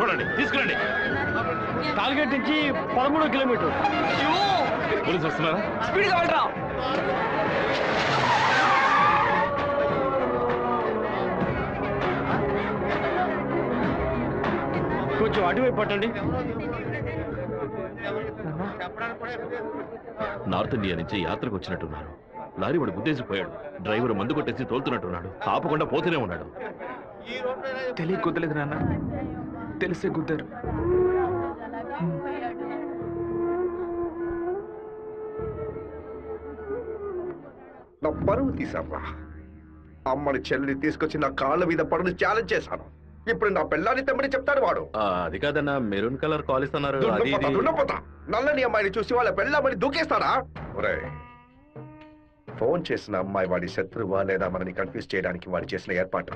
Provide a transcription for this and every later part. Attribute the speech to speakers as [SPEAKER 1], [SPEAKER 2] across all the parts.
[SPEAKER 1] చూడండి తీసుకురండి.
[SPEAKER 2] టార్గెట్ నుంచి పదమూడు కిలోమీటర్
[SPEAKER 1] పోలీసు వస్తున్నారా?
[SPEAKER 2] స్పీడ్గా వెళ్ళరా? కొంచెం అటువైపు పట్టండి.
[SPEAKER 1] నార్త్ ఇండియా నుంచి యాత్రకు వచ్చినట్టున్నారు. లారీ వాడు గుద్దేసిపోయాడు డ్రైవర్ మందు కొట్టేసి తోలుతున్నట్టున్నాడు. ఆపకుండా పోతూనే ఉన్నాడు.
[SPEAKER 3] తెలియ కుదలేదు నాన్న. తెలిసే కుదరు
[SPEAKER 4] నా పరువు తీసారా అమ్మని చెల్లిని తీసుకొచ్చి నా కాళ్ళ మీద పడును ఛాలెంజ్ చేశాను. ఇప్పుడు నా పిల్లాన్ని తెమ్మని చెప్తాడు వాడు.
[SPEAKER 1] ఆ, అది కాదన్నా మెరూన్ కలర్ కాల్ ఇస్తున్నారు.
[SPEAKER 4] నల్లని అమ్మాయిని చూసి వాళ్ళ పెళ్ళామని దూకేస్తారా ఒరే ఫోన్ చేసిన అమ్మాయి వాడి శత్రువా లేదా మనని కన్ఫ్యూజ్ చేయడానికి వాడు చేసిన ఏర్పాట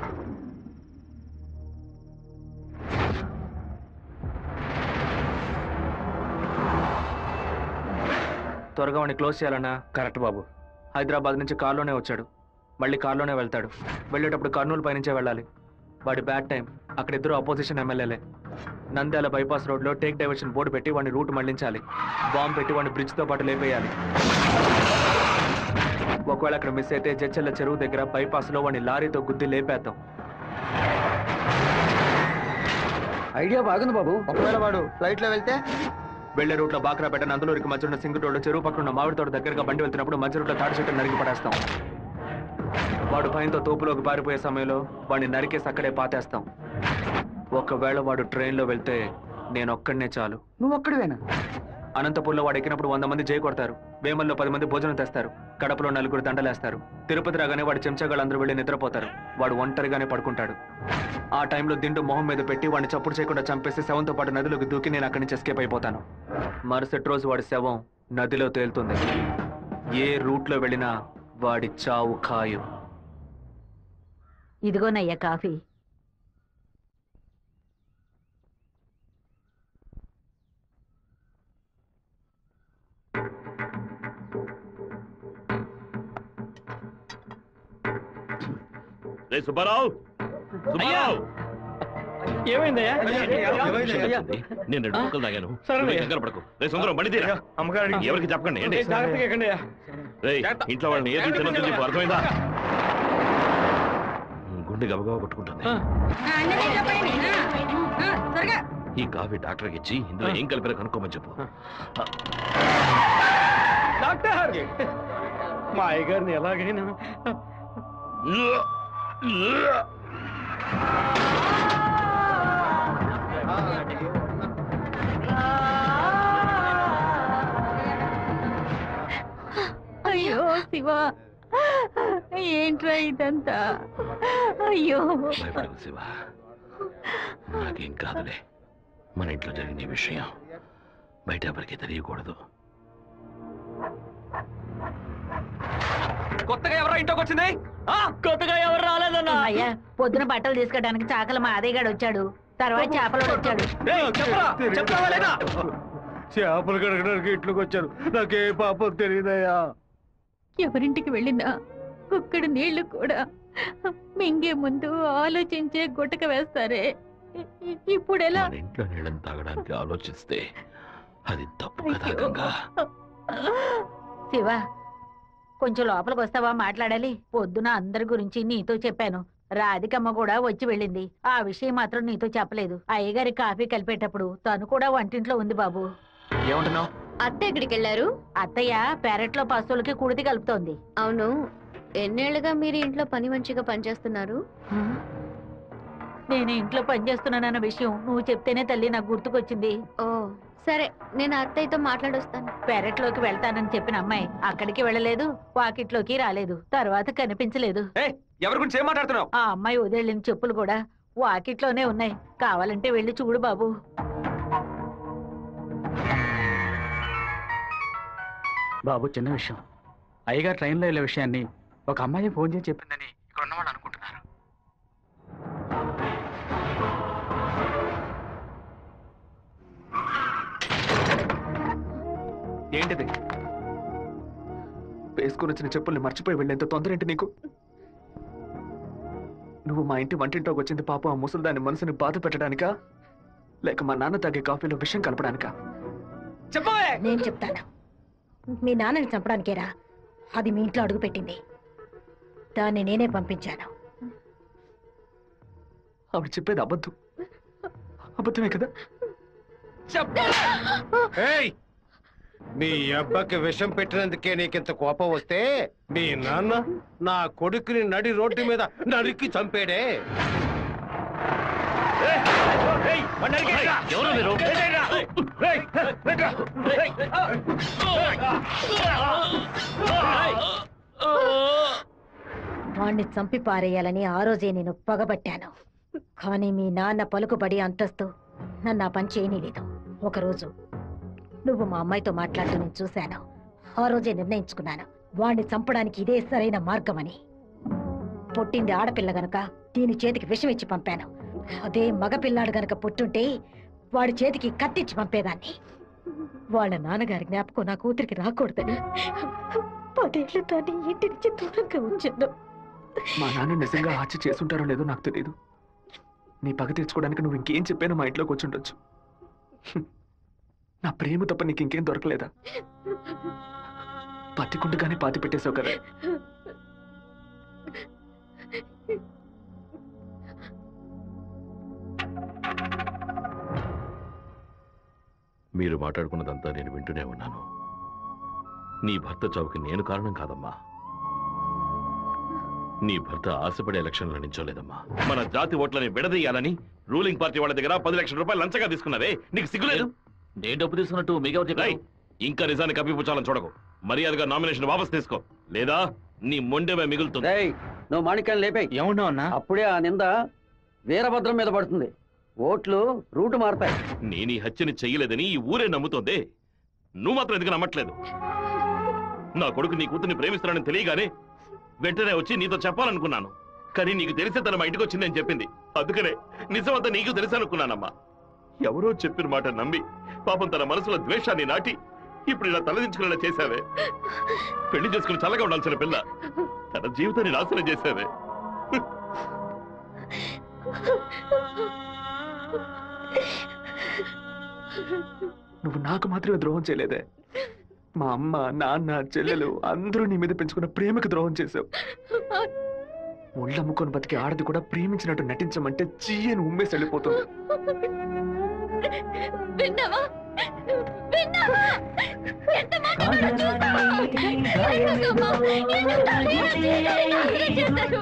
[SPEAKER 3] త్వరగా వాడిని క్లోజ్ చేయాలన్నా?
[SPEAKER 2] కరెక్ట్ బాబు.
[SPEAKER 3] హైదరాబాద్ నుంచి కార్లోనే వచ్చాడు. మళ్ళీ కార్లోనే వెళ్తాడు. వెళ్ళేటప్పుడు కర్నూలు పైనుంచే వెళ్ళాలి. వాడి బ్యాడ్ టైం. అక్కడ ఇద్దరు అపోజిషన్ ఎమ్మెల్యేలే. నంద్యాల బైపాస్ రోడ్లో టేక్ డైవర్షన్ బోర్డు పెట్టి వాడిని రూట్ మళ్ళించాలి. బాంబు పెట్టి వాడిని బ్రిడ్జ్తో పాటు లేపేయాలి. ఒకవేళ అక్కడ మిస్ అయితే జడ్చెల్ల చెరువు దగ్గర బైపాస్లో వాడిని లారీతో గుద్ది లేపేద్దాం.
[SPEAKER 2] ఐడియా బాగుంది బాబు.
[SPEAKER 5] ఒకవేళ వాడు ఫ్లైట్లో వెళ్తే
[SPEAKER 3] వెళ్ళే రూట్లో బాక్రాపేట నందులూరికి మధ్య ఉన్న సింగు రోడ్డు చెరువు పక్కన ఉన్న మామిడి తోట దగ్గరగా బండి వెళ్తున్నప్పుడు మధ్య రూట్లో తాడి చెట్టు నరికి పడేస్తాం. వాడు భయంతో తోపులోకి పారిపోయే సమయంలో వాడిని నరికేసి అక్కడే పాతేస్తాం. ఒకవేళ వాడు ట్రైన్లో వెళ్తే నేను ఒక్కడనే చాలు.
[SPEAKER 5] నువ్వు ఒక్కడివేనా
[SPEAKER 3] అనంతపూర్లో వాడు ఎక్కినప్పుడు వంద మంది జై కొడతారు. వేమల్లో పది మంది భోజనం తెస్తారు. కడపలో నలుగురు దండలేస్తారు. తిరుపతి రాగానే వాడి చెంచాగాళ్ళందరూ వెళ్ళి నిద్రపోతారు. వాడు ఒంటరిగానే పడుకుంటాడు. ఆ టైంలో దిండు మొహం మీద పెట్టి వాడిని చప్పుడు చేయకుండా చంపేసి శవంతో పాటు నదిలోకి దూకి నేను అక్కడి నుంచి ఎస్కేప్ అయిపోతాను. మరుసటి రోజు వాడి శవం నదిలో తేలుతుంది. ఏ రూట్లో వెళ్ళినా వాడి చావు ఖాయం.
[SPEAKER 6] ఇదిగోనయ్యా కాఫీ.
[SPEAKER 1] సుబ్బారావు!
[SPEAKER 2] ఏమైందయ్యా.
[SPEAKER 1] నేను రెండు ముక్కలు తాగాను.
[SPEAKER 2] సరే.
[SPEAKER 1] నువ్వు కంగారు పడకు. రే సుందరం బండి తీరా.
[SPEAKER 2] అమ్మగారు
[SPEAKER 1] ఎవరికి చెప్పకండి ఏంటి?
[SPEAKER 2] జాగ్రత్తగా ఎక్కండి అయ్యా.
[SPEAKER 1] రేయ్, ఇంట్లో వాళ్ళని ఏది తినొద్దు చెప్పు అర్థమైందా? గుండె గబగబా కొట్టుకుంటుంది ఈ కాఫీ డాక్టర్కి ఇచ్చి ఇందులో ఏం కలిపారో కనుక్కోమని చెప్పు.
[SPEAKER 2] డాక్టర్! మా అయ్యగారిని ఎలాగైనా.
[SPEAKER 6] అయ్యో శివ. ఏంట్రా ఇదంతా? అయ్యో.
[SPEAKER 1] భయపడకు శివ. నాకేం కాదులే. మన ఇంట్లో జరిగిన ఈ విషయం బయట ఎవరికి తెలియకూడదు.
[SPEAKER 3] కొత్తగా ఎవరో ఇంట్లోకి వచ్చింది? ఆ?
[SPEAKER 2] కొత్తగా ఎవరు రాలేదన్నా?
[SPEAKER 6] అయ్యా పొద్దున బట్టలు తీసుకోవడానికి చాకల మా అదేగాడు వచ్చాడు. తర్వాత చేపలు వచ్చాడు.
[SPEAKER 3] రేయ్, చెప్పరా చెప్తావా లేదా
[SPEAKER 2] చేపలు కడగడానికి ఇంట్లోకి వచ్చారు. నాకే పాపం తెలియదయ్యా.
[SPEAKER 7] ఎవరింటికి వెళ్ళినా కుక్కడు నీళ్ళు కూడా మింగే ముందు ఆలోచించే గుట్టక వేస్తారే. ఇ- ఇప్పుడు ఎలా
[SPEAKER 1] మన ఇంట్లో నీళ్ళని తాగడానికి ఆలోచిస్తే అది తప్పు కదా
[SPEAKER 7] అయ్యో.
[SPEAKER 1] గంగా.
[SPEAKER 6] శివ కొంచెం లోపలికి వస్తావా మాట్లాడాలి? పొద్దున అందరి గురించి నీతో చెప్పాను. రాధికమ్మ కూడా వచ్చి వెళ్ళింది. ఆ విషయం మాత్రం నీతో చెప్పలేదు. అయ్యగారి కాఫీ కలిపేటప్పుడు తను కూడా వంటింట్లో ఉంది బాబు.
[SPEAKER 3] ఏమంటున్నావు?
[SPEAKER 7] అత్త ఎక్కడికి వెళ్ళారు
[SPEAKER 6] అత్తయ్య పెరట్లో పశువులకి కుడితి కలుపుతోంది.
[SPEAKER 7] అవును. ఎన్నేళ్ళుగా మీరు ఇంట్లో పని మంచిగా పనిచేస్తున్నారు?
[SPEAKER 6] హ్మ్. నేను ఇంట్లో పనిచేస్తున్నానన్న విషయం నువ్వు చెప్తేనే తల్లి నాకు గుర్తుకొచ్చింది.
[SPEAKER 7] ఓ సరే నేను అత్తయ్యతో మాట్లాడొస్తాను.
[SPEAKER 6] పెరట్లోకి వెళ్తానని చెప్పిన అమ్మాయి అక్కడికి వెళ్ళలేదు వాకిట్లోకి రాలేదు తర్వాత కనిపించలేదు.
[SPEAKER 3] ఎవరి గురించి ఏం మాట్లాడుతున్నావు?
[SPEAKER 6] ఆ అమ్మాయి వదిలిన చెప్పులు కూడా వాకిట్లోనే ఉన్నాయి. కావాలంటే వెళ్ళి చూడు బాబు.
[SPEAKER 5] బాబు చిన్న విషయం. అయ్యగారు ట్రైన్లో వెళ్ళే విషయాన్ని ఒక అమ్మాయి ఫోన్ చేసి చెప్పిందని
[SPEAKER 3] ఏంటిది? వేసుకుని వచ్చిన చెప్పుల్ని మర్చిపోయి వెళ్ళేంత తొందర ఏంటి నీకు? నువ్వు మా ఇంటి వంటింట్లోకి వచ్చింది పాపం ఆ ముసలి దాని మనసుని బాధ పెట్టడానికా? లేక మా నాన్న తాగే కాఫీలో విషయం కలపడానికా? చెప్పవే!
[SPEAKER 8] నేను చెప్తాను. మీ నాన్నని చంపడానికేరా? అది మీ ఇంట్లో అడుగుపెట్టింది దాన్ని నేనే పంపించాను.
[SPEAKER 3] ఆవిడ చెప్పేది అబద్ధం. అబద్ధమే కదా?
[SPEAKER 2] ఏయ్! మీ అబ్బకి విషం పెట్టినందుకే నీకింత కోపం వస్తే మీ నాన్న నా కొడుకుని నడి రోడ్డు మీద నరికి చంపాడే.
[SPEAKER 1] ఎవరు మీరు
[SPEAKER 8] వాణ్ణి చంపి పారేయాలని ఆ రోజే నేను పగబట్టాను. కానీ మీ నాన్న పలుకుబడి అంతస్తు నన్ను ఆ పని చేయనీలేదు. ఒకరోజు నువ్వు మా అమ్మాయితో మాట్లాడుతూ నేను చూశాను. ఆ రోజే నిర్ణయించుకున్నాను. వాణ్ణి చంపడానికి ఇదే సరైన మార్గమని. పుట్టింది ఆడపిల్ల గనక దీని చేతికి విషం ఇచ్చి పంపాను. అదే మగపిల్లాడు గనక పుట్టుంటే వాడి చేతికి కత్తిచ్చి పంపేదాన్ని. వాళ్ళ నాన్నగారి జ్ఞాపకం నా కూతురికి రాకూడదని పదేళ్ళు దాన్ని ఇంటి నుంచి దూరంగా ఉంచాను
[SPEAKER 3] మా నాన్న నిజంగా హత్య చేసుంటారో లేదో నాకు తెలియదు నీ పగ తీర్చుకోవడానికి నువ్వు ఇంకేం చెప్పాను మా ఇంట్లోకి వచ్చి ఉండొచ్చు. నా ప్రేమ తప్ప నీకు ఇంకేం దొరకలేదా? పత్తికుండగానే పాతి పెట్టేశావు కదా.
[SPEAKER 1] మీరు మాట్లాడుకున్నదంతా నేను వింటూనే ఉన్నాను. నీ భర్త చావుకి నేను కారణం కాదమ్మా. నీ భర్త ఆశపడే ఎలక్షన్లో నించోలేదమ్మా మన జాతి ఓట్లని విడదీయాలని రూలింగ్ పార్టీ వాళ్ళ దగ్గర పది లక్షల రూపాయలు లంచగా తీసుకున్నారే. నీకు సిగ్గులేదు?
[SPEAKER 5] నేను డబ్బు తీసుకున్నట్టు మిగతా
[SPEAKER 1] రేయ్, ఇంకా నిజాన్ని కప్పిపుచ్చాలని చూడకు. మర్యాదగా నామినేషన్ వాపస్ తీసుకో. లేదా నీ మొండెమే మిగులుతుంది.
[SPEAKER 9] రేయ్ నువ్వు మాణిక్యాన్ని లేపే
[SPEAKER 5] ఏమన్నా అన్నా?
[SPEAKER 9] అప్పుడే ఆ నింద వీరభద్రం మీద పడుతుంది. ఓట్లు రూటు మారతాయి.
[SPEAKER 1] నేను ఈ హత్యని చెయ్యలేదని ఈ ఊరే నమ్ముతోంది. నువ్వు మాత్రం ఎందుకు నమ్మట్లేదు? నా కొడుకు నీ కూతుర్ని ప్రేమిస్తున్నానని తెలియగానే వెంటనే వచ్చి నీతో చెప్పాలనుకున్నాను. కానీ నీకు తెలిసే తన మా ఇంటికి వచ్చిందని చెప్పింది. అందుకనే నిజమంతా నీకు తెలుసనుకున్నానమ్మా ఎవరో చెప్పిన మాట నమ్మి పాపం తన మనసులో ద్వేషాన్ని నాటి ఇప్పుడు ఇలా తలదించుకునేలా చేశావే. పెళ్ళి చేసుకుని చల్లగా ఉండాల్సిన పిల్ల తన జీవితాన్ని నాశనం చేశావే.
[SPEAKER 3] నువ్వు నాకు మాత్రమే ద్రోహం చేయలేదే. మా అమ్మ నాన్న చెల్లెలు అందరూ నీ మీద పెంచుకున్న ప్రేమకు ద్రోహం చేశావు. ఒళ్ళమ్ముకొని బతికి ఆడది కూడా ప్రేమించినట్టు నటించమంటే చీయని ఉమ్మేసి వెళ్ళిపోతుంది.
[SPEAKER 7] విన్నావా విన్నావా ఎంత మాట చూసావా? ఎందుకమ్మా? ఎందుకు చేశారు?